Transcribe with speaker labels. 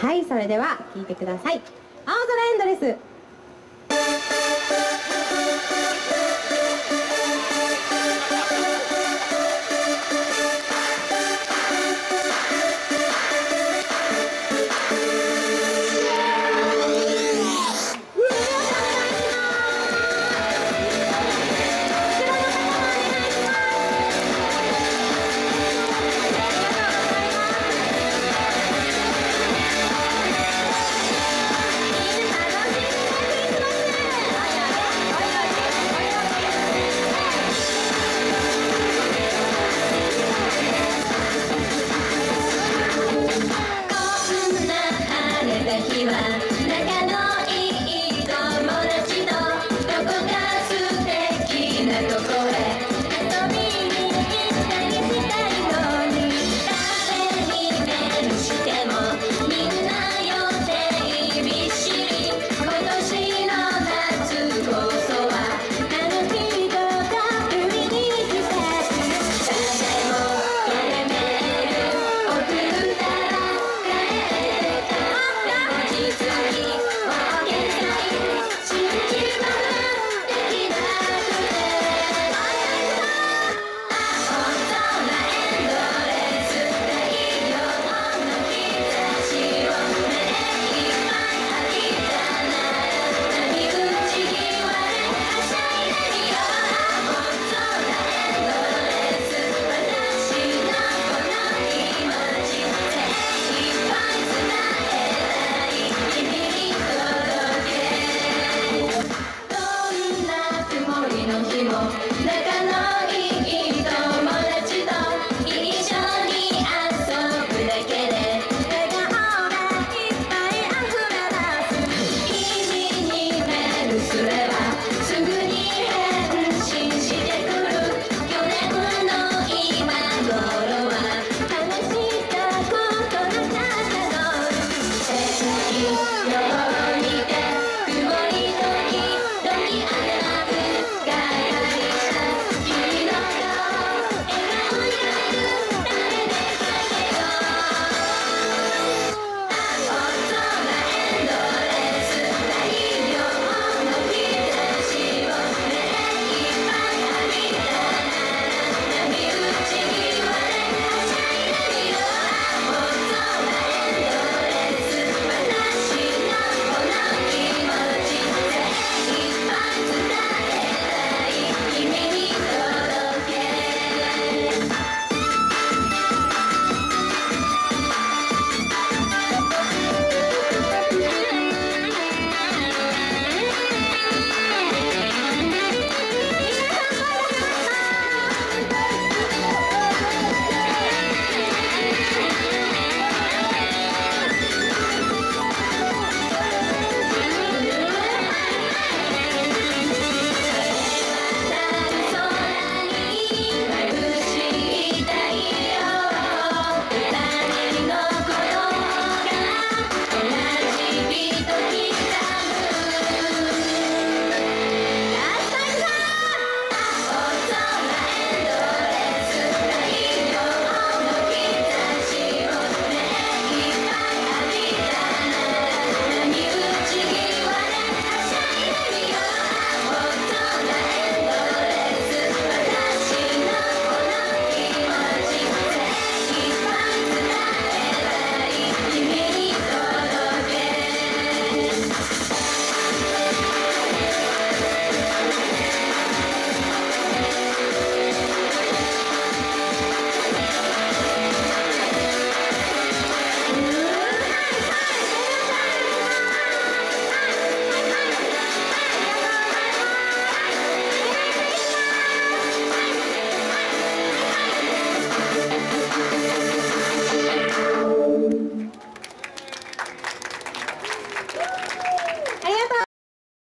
Speaker 1: はいそれでは聴いてください。青空エンドレス。